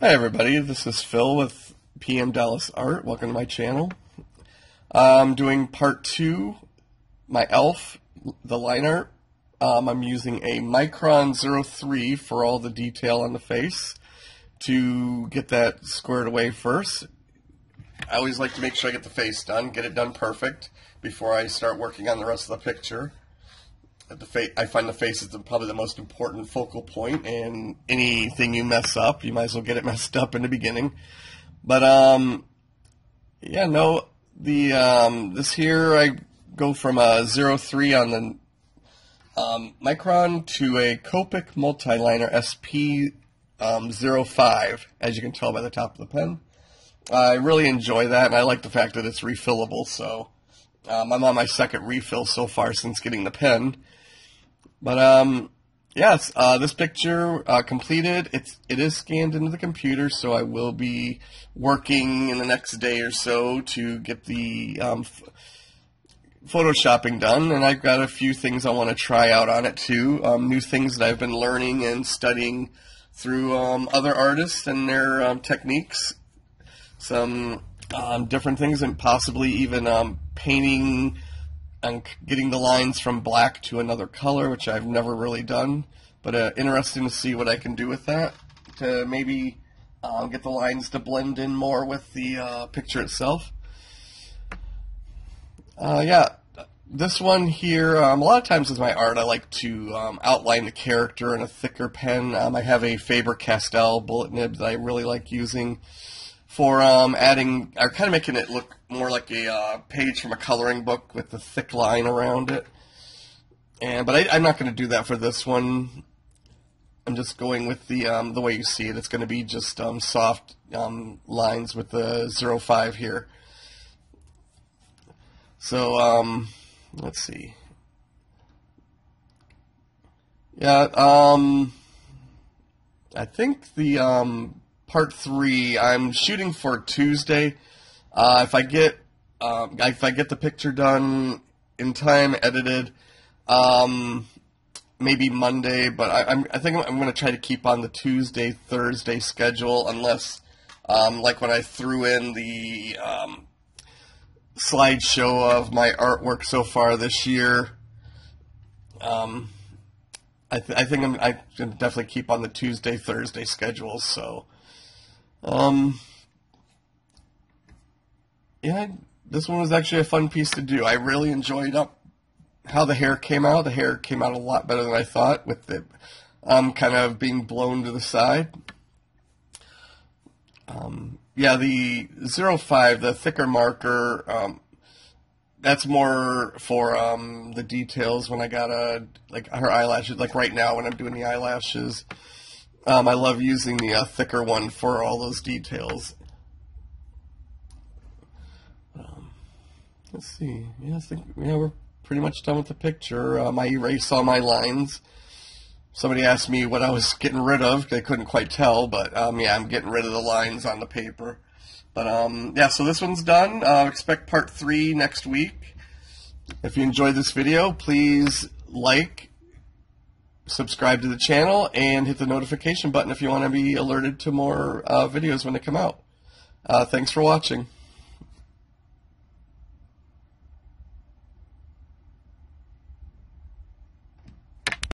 Hi everybody, this is Phil with PM Dallas Art. Welcome to my channel. I'm doing part two, my elf, the line art. Um, I'm using a Micron 03 for all the detail on the face to get that squared away first. I always like to make sure I get the face done, get it done perfect before I start working on the rest of the picture the fa- I find the face is the, probably the most important focal point, and anything you mess up, you might as well get it messed up in the beginning. But um, yeah, no, the um, this here I go from a 03 on the um, Micron to a Copic multiliner SP um, 05, as you can tell by the top of the pen. I really enjoy that, and I like the fact that it's refillable. So um, I'm on my second refill so far since getting the pen. But um, yes, uh, this picture uh, completed. It's it is scanned into the computer, so I will be working in the next day or so to get the um, photoshopping done. And I've got a few things I want to try out on it too. Um, new things that I've been learning and studying through um, other artists and their um, techniques. Some um, different things, and possibly even um, painting and getting the lines from black to another color, which I've never really done. But uh, interesting to see what I can do with that to maybe um, get the lines to blend in more with the uh, picture itself. Uh, yeah, this one here, um, a lot of times with my art, I like to um, outline the character in a thicker pen. Um, I have a Faber-Castell bullet nib that I really like using for um, adding, or kind of making it look more like a uh, page from a coloring book with the thick line around it. And but I, am not going to do that for this one. I'm just going with the um, the way you see it. It's going to be just um, soft um, lines with the 05 here. So um, let's see. Yeah, um, I think the part three. I'm shooting for Tuesday. Uh, if I get um, if I get the picture done in time, edited, um, maybe Monday. But I, I'm, I think I'm, I'm going to try to keep on the Tuesday Thursday schedule, unless um, like when I threw in the um, slideshow of my artwork so far this year. Um, I, th- I think I'm, I can definitely keep on the Tuesday Thursday schedule. So. Um, yeah, this one was actually a fun piece to do. I really enjoyed up how the hair came out. The hair came out a lot better than I thought, with it um, kind of being blown to the side. Um, yeah, the 05, the thicker marker, um, that's more for um, the details when I got a like her eyelashes. Like right now when I'm doing the eyelashes, um, I love using the uh, thicker one for all those details. Um, let's see. Yeah, I think yeah we're pretty much done with the picture. Um, I erase all my lines. Somebody asked me what I was getting rid of. They couldn't quite tell, but um, yeah, I'm getting rid of the lines on the paper. But um, yeah, so this one's done. Uh, expect part three next week. If you enjoyed this video, please like, subscribe to the channel and hit the notification button if you want to be alerted to more uh, videos when they come out. Uh, thanks for watching.